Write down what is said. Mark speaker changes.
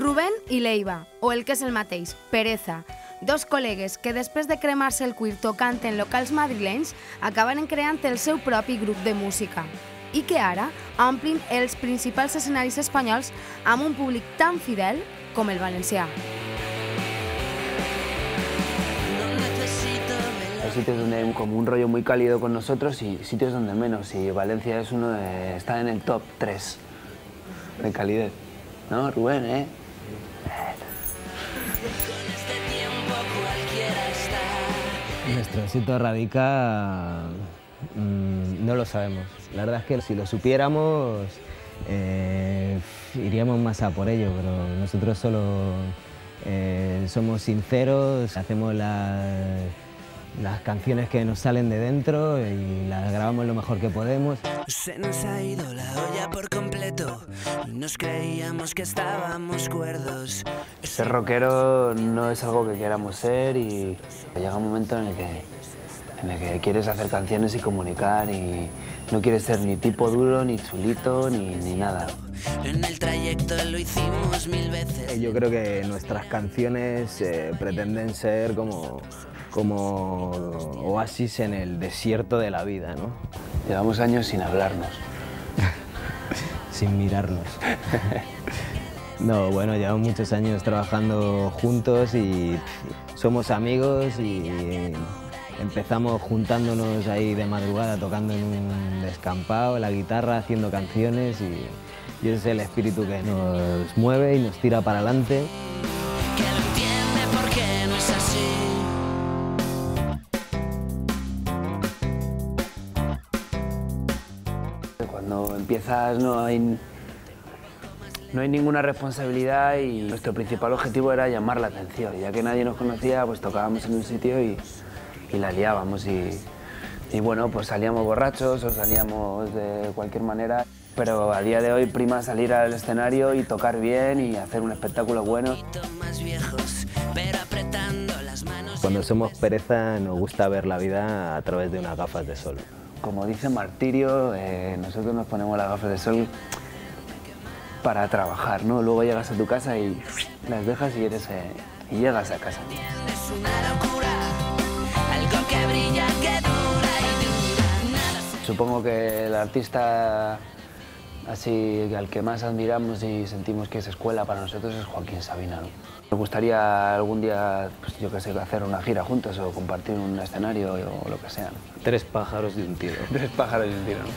Speaker 1: Rubén i Leiva, o el que és el mateix, Pereza, dos col·legues que després de cremar-se el cuir tocant en locals madrilenys acaben creant el seu propi grup de música i que ara omplin els principals escenaris espanyols amb un públic tan fidel com el valencià.
Speaker 2: Hay sitios donde hay como un rollo muy cálido con nosotros y sitios donde menos. Y Valencia es uno de, está en el top 3 de calidez. ¿No, Rubén, eh?
Speaker 3: Nuestro éxito radica... mm, no lo sabemos. La verdad es que si lo supiéramos, eh, iríamos más a por ello, pero nosotros solo eh, somos sinceros, hacemos las, las canciones que nos salen de dentro y las grabamos lo mejor que podemos.
Speaker 4: Se nos ha ido la olla por completo. Nos creíamos que estábamos cuerdos.
Speaker 2: Ser rockero no es algo que queramos ser y llega un momento en el que, en el que quieres hacer canciones y comunicar y no quieres ser ni tipo duro, ni chulito, ni, ni nada.
Speaker 4: En el trayecto lo hicimos mil veces.
Speaker 3: Yo creo que nuestras canciones eh, pretenden ser como, como oasis en el desierto de la vida, ¿no?
Speaker 2: Llevamos años sin hablarnos.
Speaker 3: sin mirarnos. No, bueno, llevamos muchos años trabajando juntos y somos amigos y empezamos juntándonos ahí de madrugada tocando en un descampado, la guitarra, haciendo canciones y, y ese es el espíritu que nos mueve y nos tira para adelante.
Speaker 2: Cuando empiezas no hay, no hay ninguna responsabilidad y nuestro principal objetivo era llamar la atención. Ya que nadie nos conocía, pues tocábamos en un sitio y, y la liábamos. Y, y bueno, pues salíamos borrachos o salíamos de cualquier manera. Pero a día de hoy prima salir al escenario y tocar bien y hacer un espectáculo bueno.
Speaker 3: Cuando somos pereza nos gusta ver la vida a través de unas gafas de sol.
Speaker 2: Como dice Martirio, eh, nosotros nos ponemos las gafas de sol para trabajar, ¿no? Luego llegas a tu casa y las dejas y, eres, eh, y llegas a casa. Supongo que el artista Así que al que más admiramos y sentimos que es escuela para nosotros es Joaquín Sabina. ¿no? Me gustaría algún día, pues yo qué sé, hacer una gira juntos o compartir un escenario o lo que sea.
Speaker 3: Tres pájaros de un tiro.
Speaker 2: Tres pájaros de un tiro. ¿no?